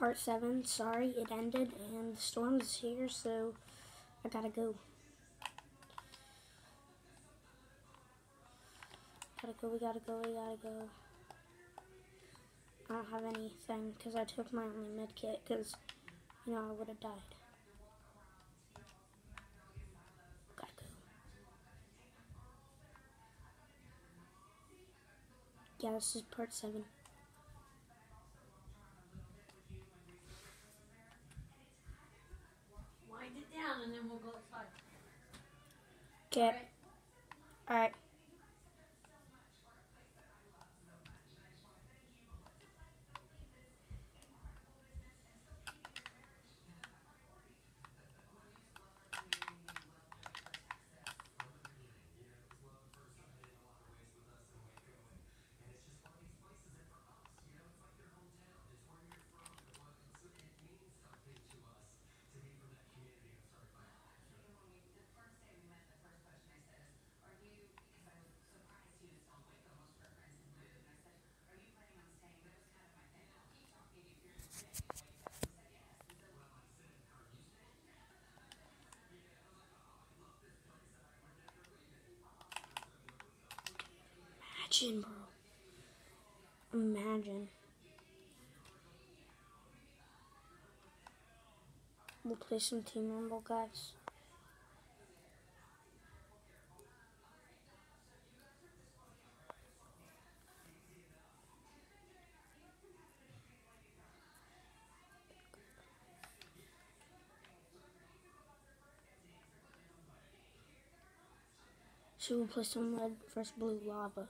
part 7. Sorry, it ended, and the storm is here, so I gotta go. Gotta go, we gotta go, we gotta go. I don't have anything, because I took my only med kit, because, you know, I would have died. Gotta go. Yeah, this is part 7. Okay. Alright. Imagine, bro. Imagine. We'll play some Team Rumble, guys. Should we play some red versus blue lava?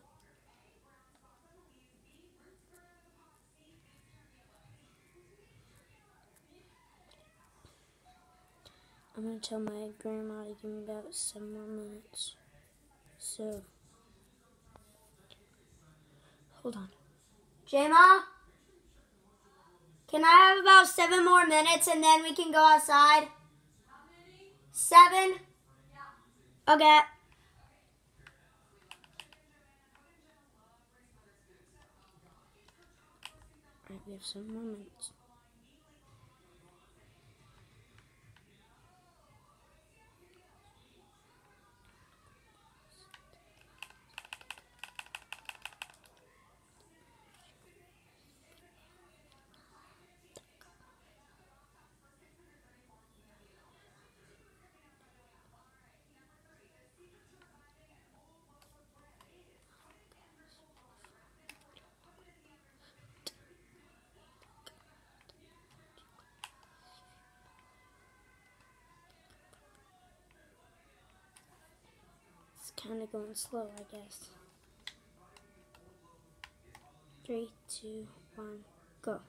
I'm gonna tell my grandma to give me about seven more minutes. So, hold on. Jayma? Can I have about seven more minutes and then we can go outside? Seven? Okay. We have seven more minutes. Kind of going slow, I guess. Three, two, one, go.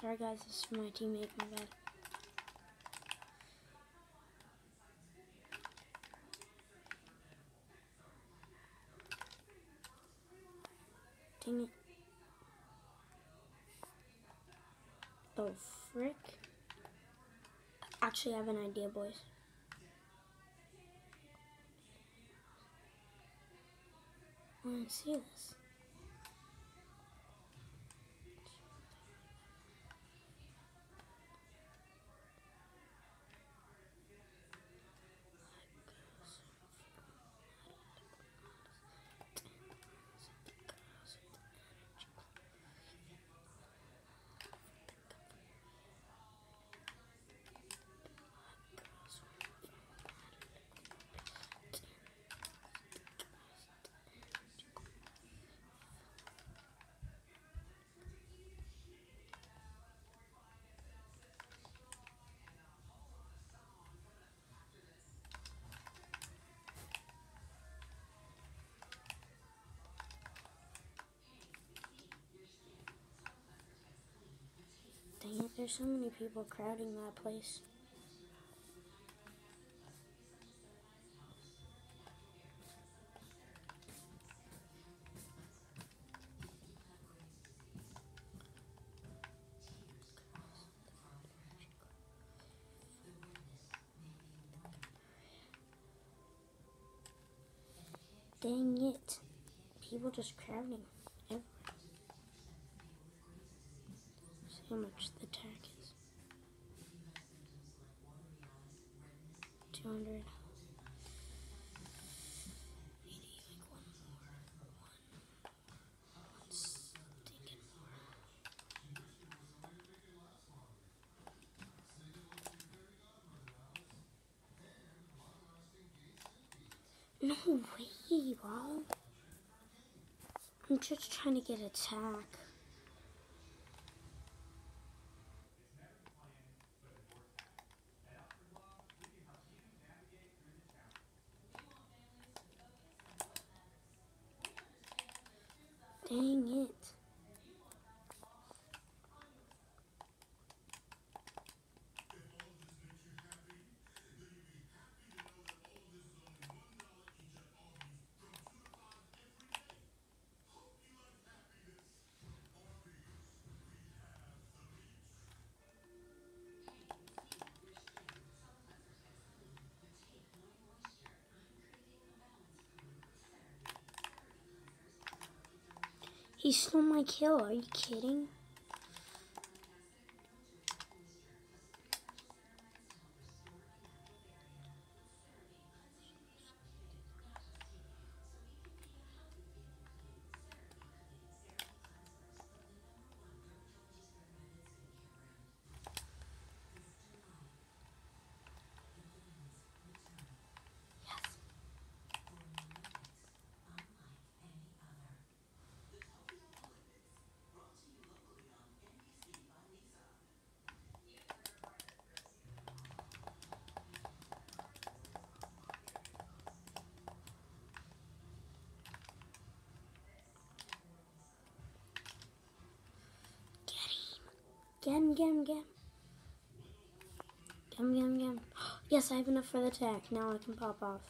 Sorry, guys, this is my teammate. My bad. Dang it. Oh, frick. Actually, I have an idea, boys. I want to see this. There's so many people crowding that place. Dang it. People just crowding everywhere. See how much the tag is. 200. 80, like one more. One. One stinking more. No way, bro. I'm just trying to get attack. Dang it. He stole my kill. Are you kidding? Get him, get him, get him. Yes, I have enough for the attack. Now I can pop off.